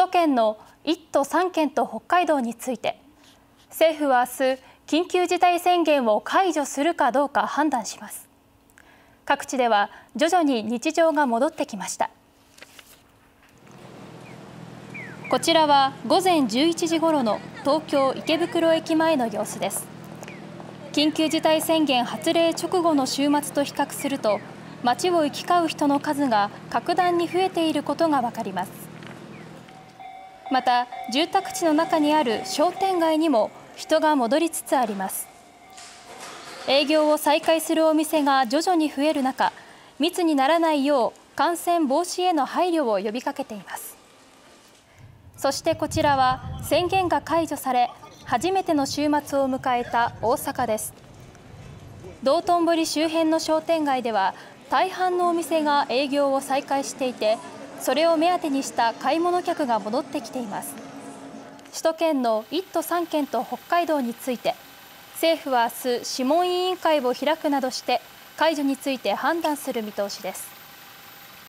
都圏の1都3県と北海道について政府は明日緊急事態宣言を解除するかどうか判断します。各地では徐々に日常が戻ってきました。こちらは午前11時ごろの東京池袋駅前の様子です緊急事態宣言発令直後の週末と比較すると街を行き交う人の数が格段に増えていることがわかります。また住宅地の中にある商店街にも人が戻りつつあります。営業を再開するお店が徐々に増える中密にならないよう感染防止への配慮を呼びかけています。そしてこちらは宣言が解除され初めての週末を迎えた大阪です。道頓堀周辺の商店街では大半のお店が営業を再開していてそれを目当てにした買い物客が戻ってきています。首都圏の1都3県と北海道について政府は明日諮問委員会を開くなどして解除について判断する見通しです。